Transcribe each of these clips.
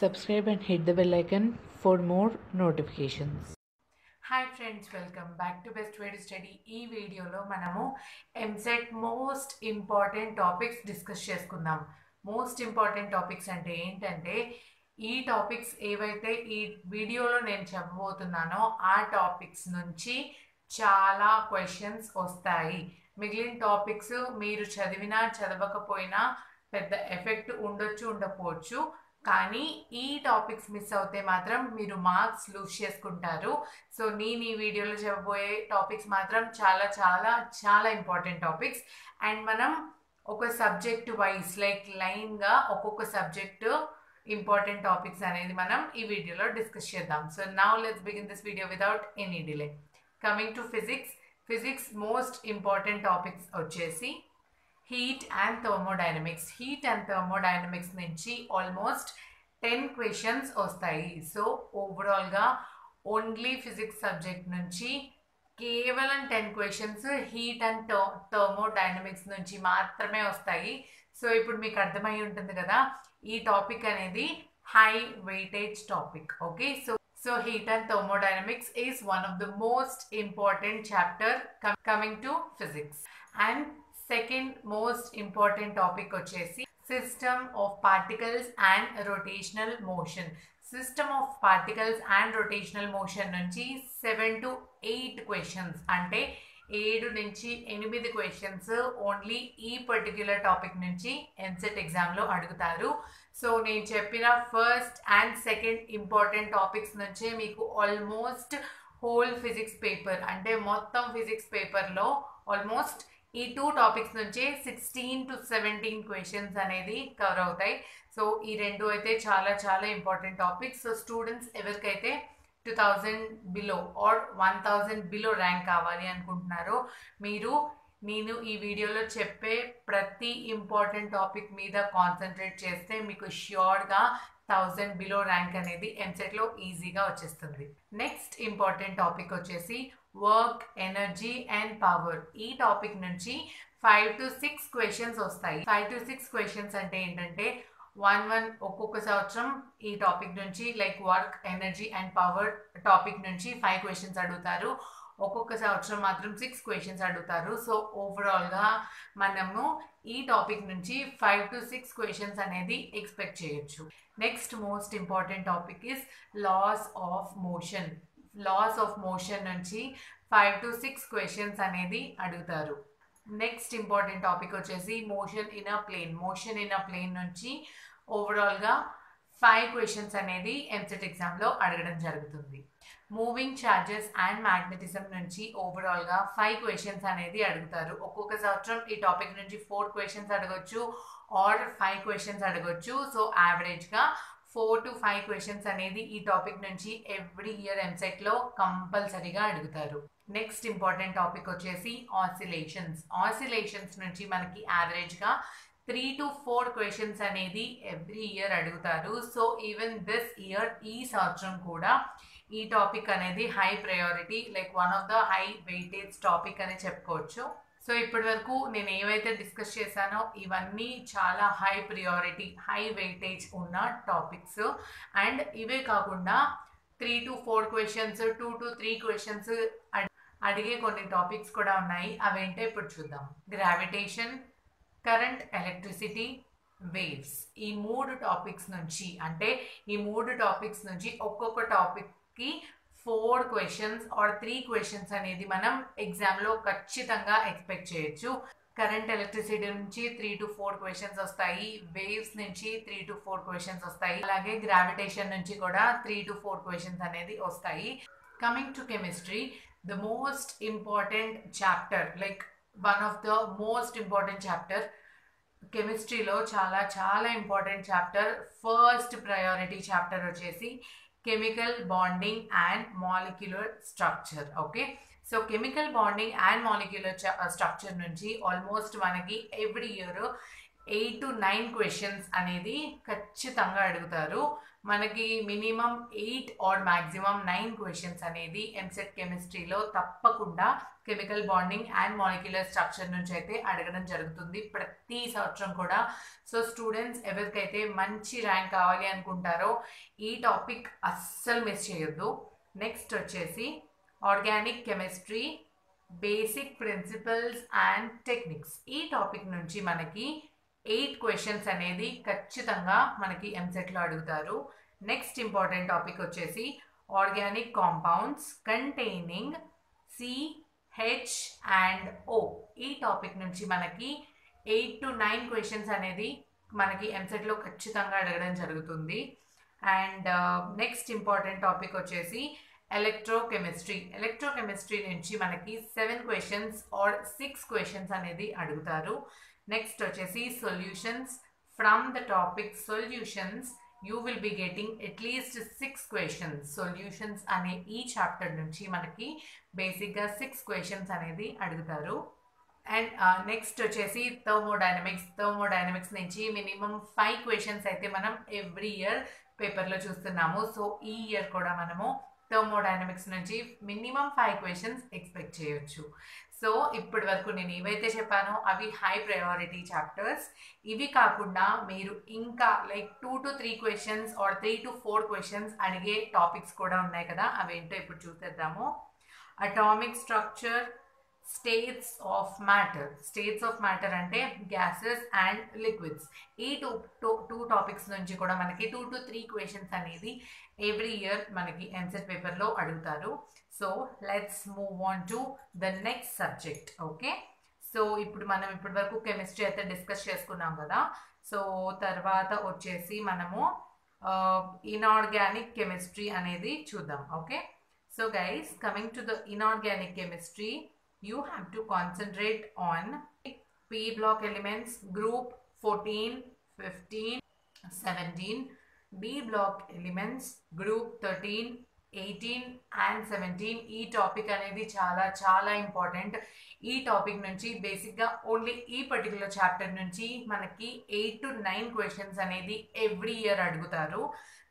subscribe and hit the bell icon for more notifications. Hi friends welcome back to best way to study ఈ వీడియోలో మనము EAMCET most important topics discuss చేసుకుందాం. Most important topics అంటే ఏంటంటే ఈ topics ఏవైతే ఈ వీడియోలో నేను చెప్పబోతున్నానో ఆ టాపిక్స్ నుంచి చాలా క్వశ్చన్స్ వస్తాయి. మిగిలిన టాపిక్స్ మీరు చదివినా చదవకపోయినా పెద్ద ఎఫెక్ట్ ఉండొచ్చు ఉండకపోవచ్చు. కానీ ఈ టాపిక్స్ మిస్ అవుతే మాత్రం మీరు మార్క్స్ లూజ్ చేసుకుంటారు. సో నేను ఈ వీడియోలో చెప్పబోయే టాపిక్స్ మాత్రం చాలా చాలా చాలా ఇంపార్టెంట్ టాపిక్స్ అండ్ మనం ఒక సబ్జెక్ట్ వైజ్ లైక్ లైన్గా ఒక్కొక్క సబ్జెక్ట్ ఇంపార్టెంట్ టాపిక్స్ అనేది మనం ఈ వీడియోలో డిస్కస్ చేద్దాం. So now let's begin this video without any delay coming to physics physics most important topics వచ్చేసి heat and thermodynamics. Heat and thermodynamics నుంచి ఆల్మోస్ట్ టెన్ క్వశ్చన్స్ వస్తాయి. సో ఓవరాల్గా ఓన్లీ ఫిజిక్స్ సబ్జెక్ట్ నుంచి కేవలం ten questions heat and thermodynamics నుంచి మాత్రమే వస్తాయి. So ఇప్పుడు మీకు అర్థమై ఉంటుంది కదా ఈ టాపిక్ అనేది high weightage topic okay so so heat and thermodynamics is one of the most important chapter coming to physics and second most important topic వచ్చేసి system of particles and rotational motion system of particles and rotational motion నుంచి seven to eight questions అంటే ఏడు నుంచి ఎనిమిది questions only ఈ particular topic నుంచి ఎన్సెట్ ఎగ్జామ్లో అడుగుతారు. సో నేను చెప్పిన first and second important topics నుంచే మీకు ఆల్మోస్ట్ హోల్ ఫిజిక్స్ పేపర్ అంటే మొత్తం ఫిజిక్స్ పేపర్లో ఆల్మోస్ట్ ఈ టూ టాపిక్స్ నుంచి సిక్స్టీన్ టు సెవెంటీన్ క్వశ్చన్స్ అనేది కవర్ అవుతాయి. సో ఈ రెండు అయితే చాలా చాలా ఇంపార్టెంట్ టాపిక్స్ సో స్టూడెంట్స్ ఎవరికైతే two thousand below or one thousand below rank కావాలి అనుకుంటున్నారో మీరు నేను ఈ వీడియోలో చెప్పే ప్రతి ఇంపార్టెంట్ టాపిక్ మీద కాన్సన్ట్రేట్ చేస్తే మీకు ష్యూర్గా థౌజండ్ బిలో ర్యాంక్ అనేది ఎంసెట్లో ఈజీగా వచ్చేస్తుంది. నెక్స్ట్ ఇంపార్టెంట్ టాపిక్ వచ్చేసి వర్క్ ఎనర్జీ అండ్ పవర్ ఈ టాపిక్ నుంచి ఫైవ్ టు సిక్స్ క్వశ్చన్స్ వస్తాయి. ఫైవ్ టు సిక్స్ క్వశ్చన్స్ అంటే ఏంటంటే వన్ వన్ ఒక్కొక్క సంవత్సరం ఈ టాపిక్ నుంచి like work energy and power topic నుంచి ఫైవ్ క్వశ్చన్స్ అడుగుతారు. ఒక్కొక్క సంవత్సరం మాత్రం సిక్స్ క్వశ్చన్స్ అడుగుతారు. సో ఓవరాల్గా మనము ఈ టాపిక్ నుంచి ఫైవ్ టు సిక్స్ క్వశ్చన్స్ అనేది ఎక్స్పెక్ట్ చేయొచ్చు. Next most important topic is laws of motion laws of motion నుంచి ఫైవ్ టు సిక్స్ క్వశ్చన్స్ అనేది అడుగుతారు. నెక్స్ట్ ఇంపార్టెంట్ టాపిక్ వచ్చేసి motion in a plane motion in a plane నుంచి ఓవరాల్గా five questions అనేది ఎంసెట్ ఎగ్జామ్లో అడగడం జరుగుతుంది. మూవింగ్ ఛార్జెస్ అండ్ మ్యాగ్నెటిజం నుంచి ఓవరాల్గా ఫైవ్ క్వశ్చన్స్ అనేది అడుగుతారు. ఒక్కొక్క సంవత్సరం ఈ టాపిక్ నుంచి ఫోర్ క్వశ్చన్స్ అడగొచ్చు ఆర్ ఫైవ్ క్వశ్చన్స్ అడగొచ్చు. సో యావరేజ్గా ఫోర్ టు ఫైవ్ క్వశ్చన్స్ అనేది ఈ టాపిక్ నుంచి ఎవ్రీ ఇయర్ ఎంసెట్లో కంపల్సరీగా అడుగుతారు. నెక్స్ట్ ఇంపార్టెంట్ టాపిక్ వచ్చేసి ఆసిలేషన్స్ ఆసిలేషన్స్ నుంచి మనకి యావరేజ్గా త్రీ టు ఫోర్ క్వశ్చన్స్ అనేది ఎవ్రీ ఇయర్ అడుగుతారు. సో ఈవెన్ దిస్ ఇయర్ ఈ సంవత్సరం కూడా ఈ టాపిక్ అనేది high priority like one of the high weightage topic అని చెప్పుకోవచ్చు. సో ఇప్పటి వరకు నేను ఏవైతే డిస్కస్ చేశానో ఇవన్నీ చాలా హై ప్రియారిటీ హై వెయిటేజ్ ఉన్న టాపిక్స్ అండ్ ఇవే కాకుండా three to four questions two to three questions అడిగే కొన్ని టాపిక్స్ కూడా ఉన్నాయి. అవేంటో ఇప్పుడు చూద్దాం. గ్రావిటేషన్ కరెంట్ ఎలక్ట్రిసిటీ వేవ్స్ ఈ మూడు టాపిక్స్ నుంచి అంటే ఈ మూడు టాపిక్స్ నుంచి ఒక్కొక్క టాపిక్కి four questions or three questions అనేది మనం ఎగ్జామ్లో ఖచ్చితంగా ఎక్స్పెక్ట్ చేయొచ్చు. కరెంట్ ఎలక్ట్రిసిటీ నుంచి త్రీ టు ఫోర్ క్వశ్చన్స్ వస్తాయి. వేవ్స్ నుంచి త్రీ టు ఫోర్ క్వశ్చన్స్ వస్తాయి. అలాగే గ్రావిటేషన్ నుంచి కూడా త్రీ టు ఫోర్ క్వశ్చన్స్ అనేది వస్తాయి. Coming to chemistry the most important chapter like one of the most important chapter కెమిస్ట్రీలో చాలా చాలా important chapter first priority chapter వచ్చేసి chemical bonding and molecular structure okay so chemical bonding and molecular structure నుంచి almost మనకి every year eight to nine questions అనేది ఖచ్చితంగా అడుగుతారు. మనకి minimum eight or maximum nine questions అనేది ఎంసెట్ కెమిస్ట్రీలో తప్పకుండా chemical bonding and molecular structure నుంచి అయితే అడగడం జరుగుతుంది ప్రతి సంవత్సరం కూడా. సో స్టూడెంట్స్ ఎవరికైతే మంచి ర్యాంక్ కావాలి అనుకుంటారో ఈ టాపిక్ అస్సలు మిస్ చేయొద్దు. నెక్స్ట్ వచ్చేసి organic chemistry basic principles and techniques ఈ టాపిక్ నుంచి మనకి ఎయిట్ క్వశ్చన్స్ అనేది ఖచ్చితంగా మనకి ఎంసెట్లో అడుగుతారు. నెక్స్ట్ ఇంపార్టెంట్ టాపిక్ వచ్చేసి organic compounds containing C H and O ఈ టాపిక్ నుంచి మనకి ఎయిట్ టు నైన్ క్వశ్చన్స్ అనేది మనకి ఎంసెట్లో ఖచ్చితంగా అడగడం జరుగుతుంది. అండ్ నెక్స్ట్ ఇంపార్టెంట్ టాపిక్ వచ్చేసి ఎలక్ట్రోకెమిస్ట్రీ ఎలక్ట్రోకెమిస్ట్రీ నుంచి మనకి seven questions or six questions అనేది అడుగుతారు. నెక్స్ట్ వచ్చేసి solutions from the topic solutions you will be getting at least six questions solutions అనే ఈ చాప్టర్ నుంచి మనకి బేసిక్గా సిక్స్ క్వశ్చన్స్ అనేది అడుగుతారు. అండ్ నెక్స్ట్ uh, వచ్చేసి థర్మోడైనమిక్స్ థర్మోడైనమిక్స్ నుంచి మినిమం ఫైవ్ క్వశ్చన్స్ అయితే మనం ఎవ్రీ ఇయర్ పేపర్లో చూస్తున్నాము. సో ఈ ఇయర్ కూడా మనము థర్మోడైనమిక్స్ నుంచి మినిమం ఫైవ్ క్వశ్చన్స్ ఎక్స్పెక్ట్ చేయొచ్చు. సో ఇప్పటి వరకు నేను ఏవైతే చెప్పానో అవి హై ప్రయారిటీ చాప్టర్స్ ఇవి కాకుండా మీరు ఇంకా like two to three questions or three to four questions అడిగే టాపిక్స్ కూడా ఉన్నాయి కదా అవేంటో ఇప్పుడు చూసేద్దాము. Atomic structure states of matter states of matter అంటే గ్యాసెస్ అండ్ లిక్విడ్స్ ఈ టూ టూ టూ టాపిక్స్ నుంచి కూడా మనకి టూ టు త్రీ క్వశ్చన్స్ అనేది ఎవ్రీ ఇయర్ మనకి ఎన్సెట్ పేపర్లో అడుగుతారు. So let's move on to the next subject okay so ఇప్పుడు మనం ఇప్పటి వరకు కెమిస్ట్రీ అయితే డిస్కస్ చేసుకున్నాం కదా? సో తర్వాత వచ్చేసి మనము ఇనార్గానిక్ కెమిస్ట్రీ అనేది చూద్దాం okay so guys coming to the inorganic chemistry you have to concentrate on P block elements group fourteen fifteen seventeen B block elements group thirteen 18 and seventeen ఈ topic అనేది చాలా చాలా important. ఈ topic నుంచి బేసిక్గా only ఈ particular chapter నుంచి మనకి ఎయిట్ టు నైన్ క్వశ్చన్స్ అనేది ఎవ్రీ ఇయర్ అడుగుతారు.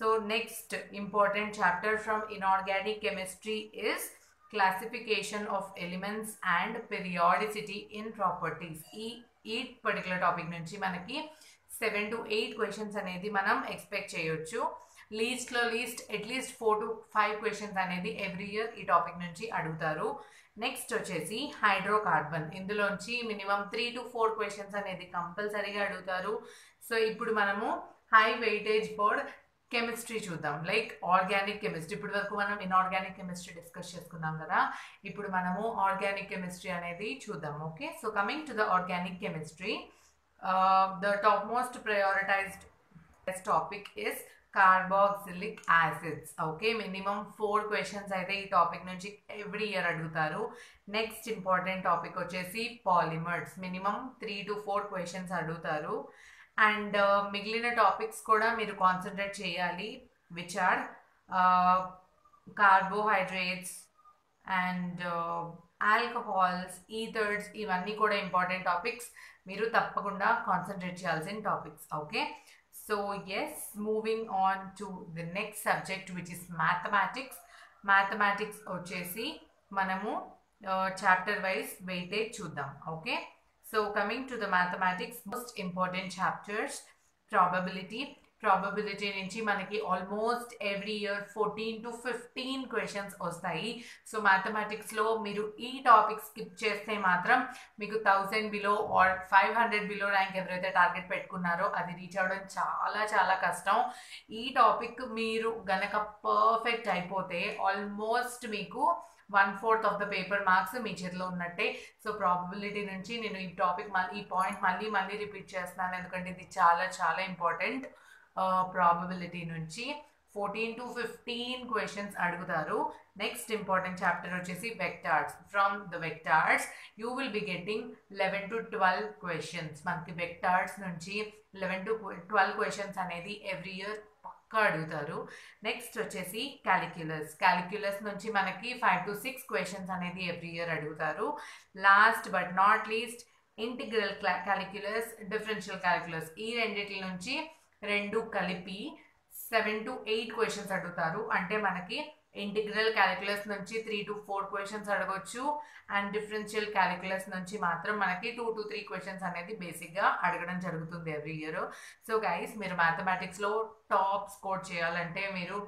So next important chapter from inorganic chemistry is classification of elements and periodicity in properties. ఈ ఈ పర్టికులర్ టాపిక్ నుంచి మనకి సెవెన్ టు ఎయిట్ క్వశ్చన్స్ అనేది మనం ఎక్స్పెక్ట్ చేయొచ్చు. లీస్ట్లో least at least four to five questions అనేది every year ఈ topic నుంచి అడుగుతారు. నెక్స్ట్ వచ్చేసి హైడ్రోకార్బన్ ఇందులోంచి minimum three to four questions అనేది కంపల్సరీగా అడుగుతారు. సో ఇప్పుడు మనము హై వెయిటేజ్ ఫర్ కెమిస్ట్రీ చూద్దాం. లైక్ ఆర్గానిక్ కెమిస్ట్రీ ఇప్పుడు వరకు మనం ఇన్ఆర్గానిక్ కెమిస్ట్రీ డిస్కస్ చేసుకున్నాం కదా. ఇప్పుడు మనము ఆర్గానిక్ కెమిస్ట్రీ అనేది చూద్దాం. Okay so coming to the organic chemistry the top most prioritized topic is carboxylic acids okay minimum four questions అయితే ఈ టాపిక్ నుంచి ఎవ్రీ ఇయర్ అడుగుతారు. నెక్స్ట్ ఇంపార్టెంట్ టాపిక్ వచ్చేసి polymers minimum three to four questions అడుగుతారు. And uh, మిగిలిన topics కూడా మీరు concentrate చేయాలి which are carbohydrates and alcohols ethers ఇవన్నీ కూడా ఇంపార్టెంట్ టాపిక్స్ మీరు తప్పకుండా కాన్సన్ట్రేట్ చేయాల్సిన topics okay so yes moving on to the next subject which is mathematics mathematics వచ్చేసి మనము చాప్టర్ వైజ్ వెయిటేజ్ చూద్దాం okay so coming to the mathematics most important chapters probability probability నుంచి మనకి almost every year fourteen to fifteen questions వస్తాయి. So మ్యాథమెటిక్స్లో మీరు ఈ topic skip చేస్తే మాత్రం మీకు thousand below or five hundred below rank ఎవరైతే టార్గెట్ పెట్టుకున్నారో అది రీచ్ అవ్వడం చాలా చాలా కష్టం. ఈ టాపిక్ మీరు గనక పర్ఫెక్ట్ అయిపోతే ఆల్మోస్ట్ మీకు one fourth of the paper marks మీ చేతిలో ఉన్నట్టే. సో ప్రాబబిలిటీ నుంచి నేను ఈ టాపిక్ మళ్ళీ ఈ పాయింట్ మళ్ళీ మళ్ళీ రిపీట్ చేస్తున్నాను. ఎందుకంటే ఇది చాలా చాలా ఇంపార్టెంట్ ప్రాబబిలిటీ నుంచి ఫోర్టీన్ టు ఫిఫ్టీన్ క్వశ్చన్స్ అడుగుతారు. నెక్స్ట్ ఇంపార్టెంట్ చాప్టర్ వచ్చేసి vectors from the vectors you will be getting eleven to twelve questions మనకి వెక్టార్స్ నుంచి లెవెన్ టు ట్వెల్వ్ క్వశ్చన్స్ అనేది ఎవ్రీ ఇయర్ పక్కా అడుగుతారు. నెక్స్ట్ వచ్చేసి క్యాలిక్యులస్ క్యాలిక్యులస్ నుంచి మనకి ఫైవ్ టు సిక్స్ క్వశ్చన్స్ అనేది ఎవ్రీ ఇయర్ అడుగుతారు. Last but not least integral calculus differential calculus ఈ రెండిటి నుంచి రెండు కలిపి సెవెన్ టు ఎయిట్ క్వశ్చన్స్ అడుగుతారు. అంటే మనకి ఇంటిగ్రల్ క్యాలిక్యులస్ నుంచి త్రీ టు ఫోర్ క్వశ్చన్స్ అడగొచ్చు. అండ్ డిఫరెన్షియల్ క్యాలిక్యులస్ నుంచి మాత్రం మనకి టూ టు త్రీ క్వశ్చన్స్ అనేది బేసిక్గా అడగడం జరుగుతుంది ఎవ్రీ ఇయర్ సో గైస్ మీరు మ్యాథమెటిక్స్లో టాప్ స్కోర్ చేయాలంటే మీరు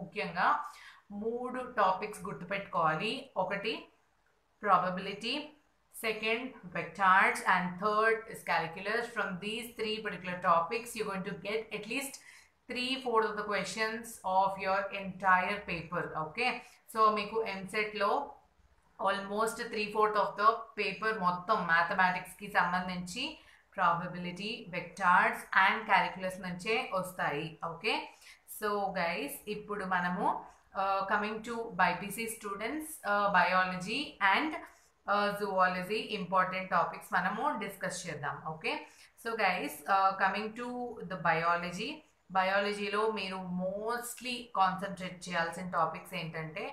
ముఖ్యంగా మూడు టాపిక్స్ గుర్తుపెట్టుకోవాలి. ఒకటి probability second vectors and third is calculus from these three particular topics you're going to get at least three fourth of the questions of your entire paper okay so మీకు ఎంసెట్ లో almost three fourth of the paper మొత్తం mathematics కి సంబంధించి probability vectors and calculus నుంచే వస్తాయి okay so guys ఇప్పుడు మనము coming to BiPC students biology and zoology important topics మనము డిస్కస్ చేద్దాం okay so guys coming to the biology బయాలజీలో మీరు మోస్ట్లీ కాన్సన్ట్రేట్ చేయాల్సిన టాపిక్స్ ఏంటంటే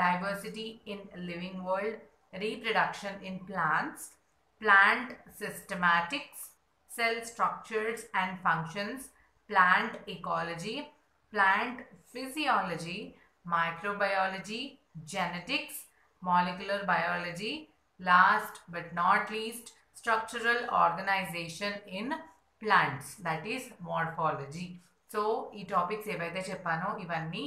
diversity in living world reproduction in plants plant systematics cell structures and functions plant ecology plant physiology microbiology genetics molecular biology, last but not least, structural organization in plants, that is morphology. So ఈ topics ఏవైతే చెప్పానో ఇవన్నీ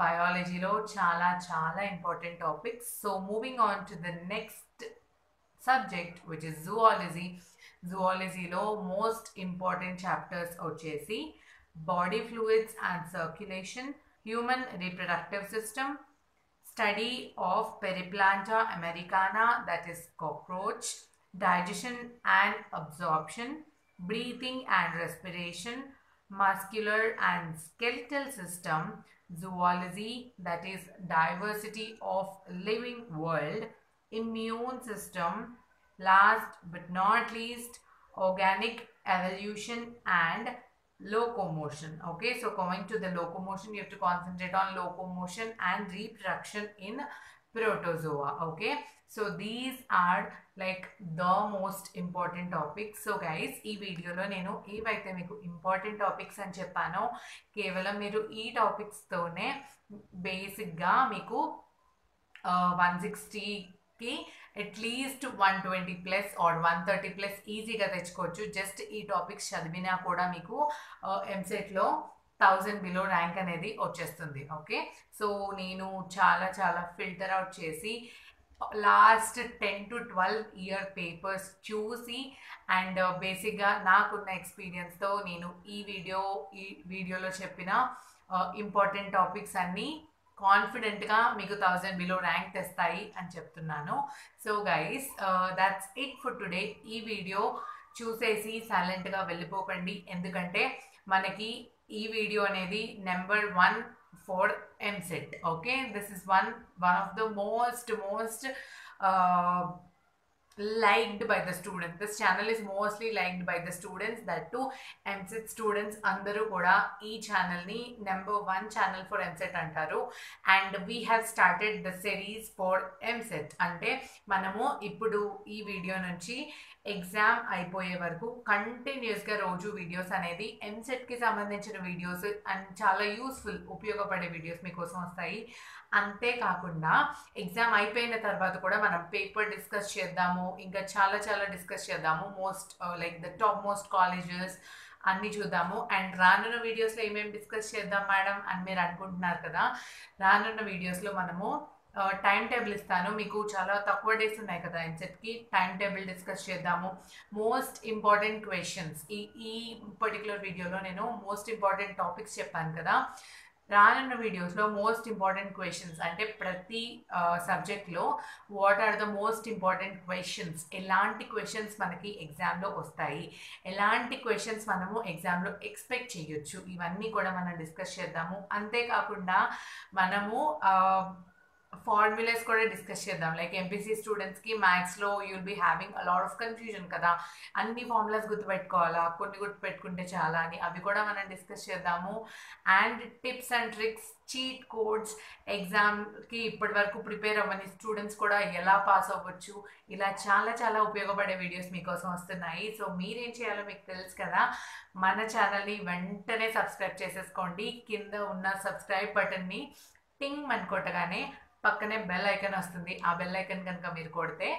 బయాలజీలో చాలా చాలా important topics so moving on to the next subject which is zoology జువాలజీలో most important chapters వచ్చేసి body fluids and circulation human reproductive system study of Periplanta americana, that is cockroach, digestion and absorption, breathing and respiration, muscular and skeletal system, zoology, that is diversity of living world, immune system, last but not least, organic evolution and locomotion okay so coming to the locomotion you have to concentrate on locomotion and reproduction in protozoa okay so these are like the most important topics so guys ఈ వీడియోలో నేను ఏవైతే మీకు important topics అని చెప్పానో కేవలం మీరు ఈ టాపిక్స్తోనే బేసిక్గా మీకు వన్ కి at least one twenty plus or one thirty plus ఈజీగా తెచ్చుకోవచ్చు. జస్ట్ ఈ టాపిక్స్ చదివినా కూడా మీకు ఎంసెట్లో థౌజండ్ బిలో ర్యాంక్ అనేది వచ్చేస్తుంది. ఓకే? సో నేను చాలా చాలా ఫిల్టర్ అవుట్ చేసి last ten to twelve year papers చూసి అండ్ బేసిక్గా నాకున్న ఎక్స్పీరియన్స్తో నేను ఈ వీడియో ఈ వీడియోలో చెప్పిన ఇంపార్టెంట్ టాపిక్స్ అన్నీ కాన్ఫిడెంట్గా మీకు థౌజండ్ బిలో ర్యాంక్ తెస్తాయి అని చెప్తున్నాను. So guys that's it for today ఈ వీడియో చూసేసి సైలెంట్గా వెళ్ళిపోకండి. ఎందుకంటే మనకి ఈ వీడియో అనేది number one for EAMCET. Okay? This is one one of the most most liked by the students. This channel is mostly liked by the students. That too EAMCET students అందరూ కూడా ఈ ఛానల్ని number one channel for EAMCET అంటారు. And we have started the series for EAMCET అంటే మనము ఇప్పుడు ఈ video నుంచి ఎగ్జామ్ అయిపోయే వరకు కంటిన్యూస్గా రోజు వీడియోస్ అనేది ఎంసెట్కి సంబంధించిన వీడియోస్ అండ్ చాలా యూస్ఫుల్ ఉపయోగపడే వీడియోస్ మీకోసం వస్తాయి. అంతేకాకుండా ఎగ్జామ్ అయిపోయిన తర్వాత కూడా మనం పేపర్ డిస్కస్ చేద్దాము ఇంకా చాలా చాలా డిస్కస్ చేద్దాము. Most like the top most colleges అన్నీ చూద్దాము. అండ్ రానున్న వీడియోస్లో ఏమేమి డిస్కస్ చేద్దాం మేడం అని మీరు అనుకుంటున్నారు కదా రానున్న వీడియోస్లో మనము టైం టేబుల్ ఇస్తాను. మీకు చాలా తక్కువ డేస్ ఉన్నాయి కదా ఎంసెట్కి. టైం టేబుల్ డిస్కస్ చేద్దాము. మోస్ట్ ఇంపార్టెంట్ క్వశ్చన్స్ ఈ ఈ పర్టికులర్ వీడియోలో నేను మోస్ట్ ఇంపార్టెంట్ టాపిక్స్ చెప్పాను కదా. రానున్న వీడియోస్లో మోస్ట్ ఇంపార్టెంట్ క్వశ్చన్స్ అంటే ప్రతి సబ్జెక్ట్లో what are the most important questions ఎలాంటి క్వశ్చన్స్ మనకి ఎగ్జామ్లో వస్తాయి? ఎలాంటి క్వశ్చన్స్ మనము ఎగ్జామ్లో ఎక్స్పెక్ట్ చేయొచ్చు? ఇవన్నీ కూడా మనం డిస్కస్ చేద్దాము. అంతేకాకుండా మనము ఫార్ములాస్ కూడా డిస్కస్ చేద్దాం. లైక్ ఎంపీసీ స్టూడెంట్స్కి మ్యాథ్స్లో you'll be having a lot of confusion కదా. అన్ని ఫార్ములాస్ గుర్తుపెట్టుకోవాలా? కొన్ని గుర్తుపెట్టుకుంటే చాలా అని. అవి కూడా మనం డిస్కస్ చేద్దాము. And tips and tricks cheat codes ఎగ్జామ్కి ఇప్పటి వరకు ప్రిపేర్ అవ్వని స్టూడెంట్స్ కూడా ఎలా పాస్ అవ్వచ్చు? ఇలా చాలా చాలా ఉపయోగపడే వీడియోస్ మీకోసం వస్తున్నాయి. సో మీరేం చేయాలో మీకు తెలుసు కదా. మన ఛానల్ని వెంటనే సబ్స్క్రైబ్ చేసేసుకోండి. కింద ఉన్న సబ్స్క్రైబ్ బటన్ని టింగ్ అని కొట్టగానే పక్కనే బెల్ ఐకన్ వస్తుంది. ఆ బెల్ ఐకన్ కనుక మీరు కొడితే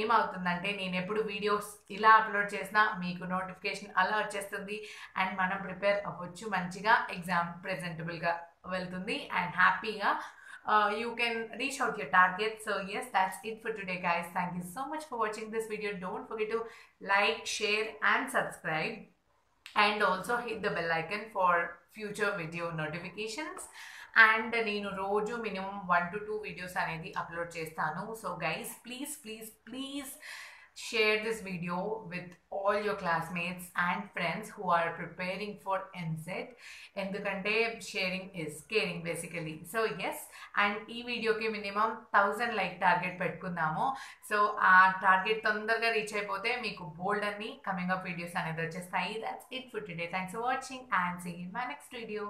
ఏమవుతుందంటే నేను ఎప్పుడు వీడియోస్ ఇలా అప్లోడ్ చేసినా మీకు నోటిఫికేషన్ అలా వచ్చేస్తుంది. అండ్ మనం ప్రిపేర్ అవ్వచ్చు. మంచిగా ఎగ్జామ్ ప్రెజెంటబుల్గా వెళ్తుంది. అండ్ హ్యాపీగా you can reach out your target so yes that's it for today guys thank you so much for watching this video don't forget to like share and subscribe and also hit the bell icon for future video notifications and నేను రోజు minimum one to two videos అనేది upload చేస్తాను. So guys please please please share this video with all your classmates and friends who are preparing for EAMCET ఎందుకంటే sharing is caring basically so yes and ఈ వీడియోకి minimum thousand like target పెట్టుకుందాము. So ఆ target తొందరగా reach అయిపోతే మీకు బోల్డ్ అన్ని కమింగ్ అప్ వీడియోస్ అనేది వచ్చేస్తాయి that's it for today thanks for watching and see in my next video